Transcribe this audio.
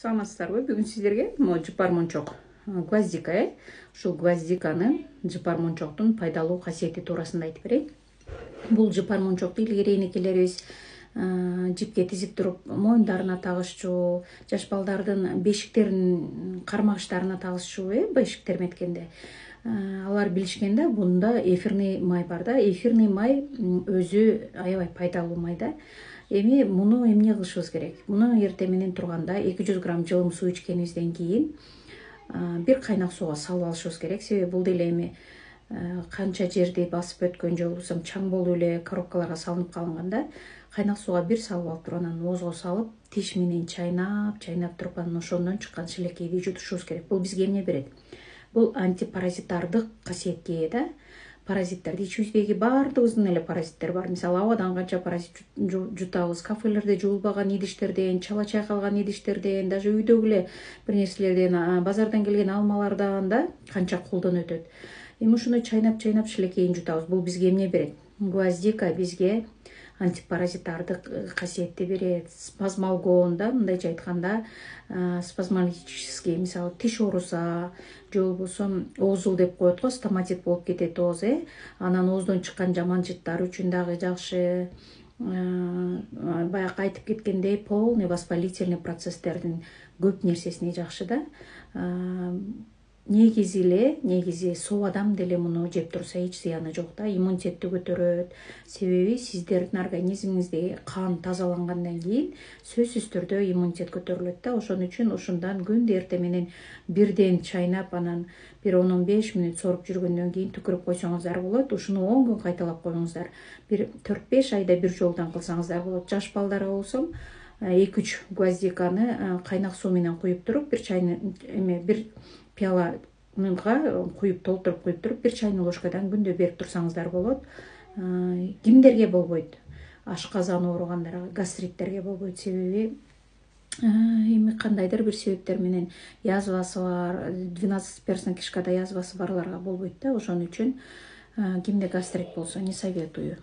саламатсыздарбы? Бүгүн сиздерге могу жыпар мончок гвоздика э? Ушул гвоздиканын жыпар мончоктун пайдалуу касиети туурасында айтып берейин. Бул жыпар мончокту илгери энекелерибиз жипке тизип туруп моюндарына тагышчу жаш балдардын бешиктерин кармагычтарына тагышчу э бешик терметкенде алар билишкен да бунда эфирный май бар да. Эфирный май өзү аябай пайдалуу май да эми муну эмне кылышыбыз керек? Муну эртең менен турганда эки жүз грамм жылым суу ичкенибизден кийин бир кайнак сууга салып алышыбыз керек. Себеби бул деле эми канча жерди басып өткөн же болбосо чаң болуп эле коробкаларга салынып калынган да кайнак сууга бир салып алып туруп анан оозго салып тиш менен чайнап чайнап туруп анан ошондон чыккан шилекейди жутушубуз керек. Бул бизге эмне берет? Бул антипаразитардык касиетке ээ да паразиттер. Ичибиздеги баардыгыбыздын эле паразиттер бар. Мисалы абадан канча паразит жутабыз. Кафелерде жуулбаган идиштерден чала чайкалган идиштерден даже үйдөгү эле бир нерселерден базардан келген алмалардан да канча кулдун өтөт. Эми ушуну чайнап чайнап шилекейин жутабыз. Бул бизге эмне берет? Гвоздика бизге антипаразитардык э, касиетти берет. Спазмалгон да мындайча айтканда спазмалический мисалы тиш ооруса же болбосо оозул деп коет го стоматит болуп кетет ооз э. Анан ооздон чыккан жаман жыттар үчүн дагы жакшы баягы айтып кеткендей полный воспалительный процесстердин көп нерсесине жакшы да негизи эле негизи сообадан деле муну жеп турса эч зыяны жок да иммунитетти көтөрөт. Себеби сиздердин организмиңиздеги кан тазалангандан кийин сөзсүз түрдө иммунитет көтөрүлөт да. Ошон үчүн ушундан күндө эртең менен бирден чайнап анан бир он он беш мүнөт сооруп жүргөндөн кийин түкүрүп койсоңуздар болот. Ушуну он күн кайталап коюңуздар бир төрт беш айда бир жолдон кылсаңыздар болот. Жаш балдарга болсо эки үч гвоздиканы кайнак суу менен куюп туруп бир чайны эме бир пиалага куюп толтуруп куюп туруп бир чайный ложкадан күндө берип турсаңыздар болот кимдерге болбойт ашказан ооругандарга гастриттерге болбойт себеби эми кандайдыр бир себептер менен язвасы бар двенадцать перстный кишкада язвасы барларга болбойт да ошон үчүн кимде гастрит болсо не советую.